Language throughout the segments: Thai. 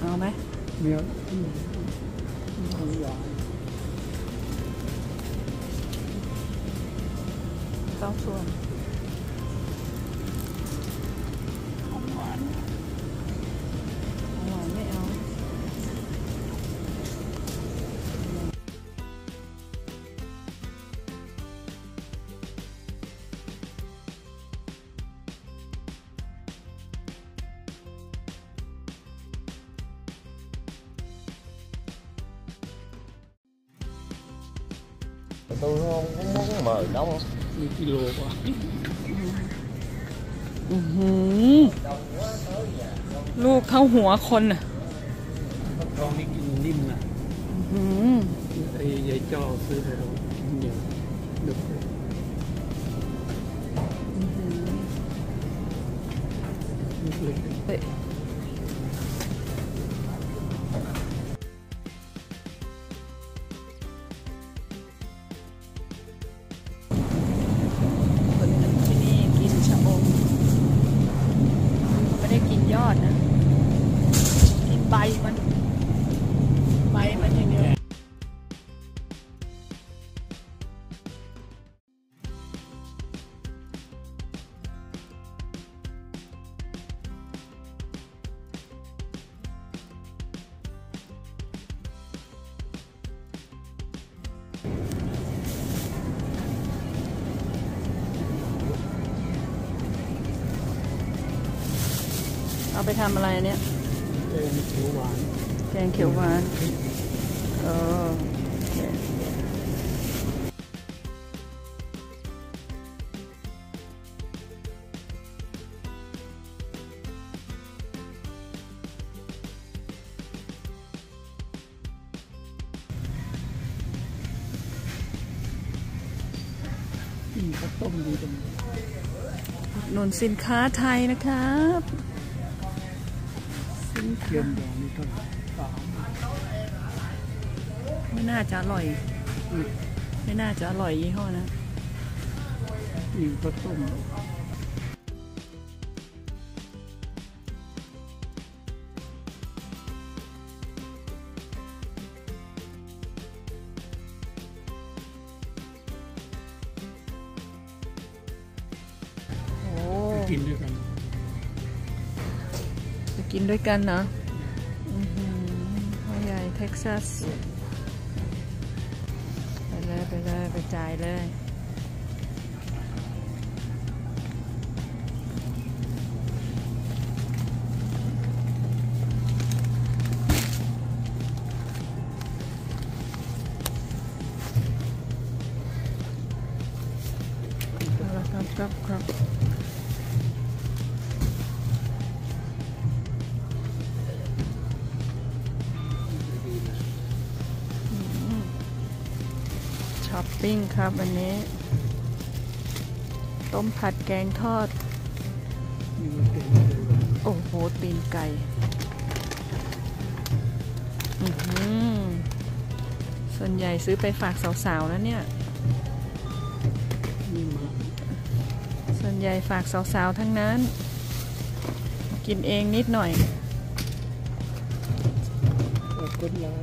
看到没？没有。刚出来。Tôi không có muốn mời đâu มีกิโลกว่าอือหือลูกเท่าหัวคนอะฟักทองนี่กินนิ่มนะอื้อหือไอ้ยายจ้อซื้อไปเรากินเหนียวดึกเลยอื้อหือลูกเล็กเฮ้ย เอาไปทำอะไรเนี่ยเอ็นเขียวหวานแกงเขียวหวานเออ ข้าวต้มดีจังหนุนสินค้าไทยนะครับสินเทียค้ามหวานนี่เท่าไหร่สามไม่น่าจะอร่อยอืมไม่น่าจะอร่อยยี่ห้อนะกินข้าวต้ม กินด้วยกัน จะกินด้วยกันเนาะอื้อหือข้าวใหญ่เท็กซัส ไปเลยไปเลยไปจ่ายเลยเอาละครับครับ ช้อปปิ้งครับวันนี้ ต้มผัดแกงทอดนี่มันเป็นเลยโอ้โห ตีนไก่อื้อหือส่วนใหญ่ซื้อไปฝากสาวๆแล้วเนี่ยนี่มาส่วนใหญ่ฝากสาวๆทั้งนั้น กินเองนิดหน่อยแล้วก็ลาว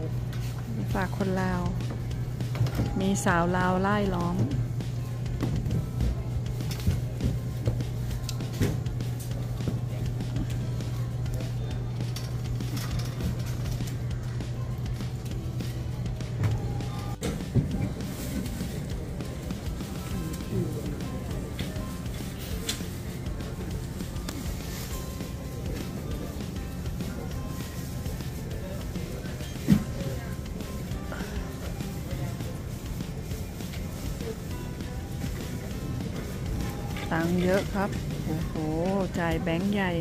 ฝากคนลาว มีสาวลาวไล่ล้อม ตังเยอะครับ โอ้โห จ่ายแบงค์ใหญ่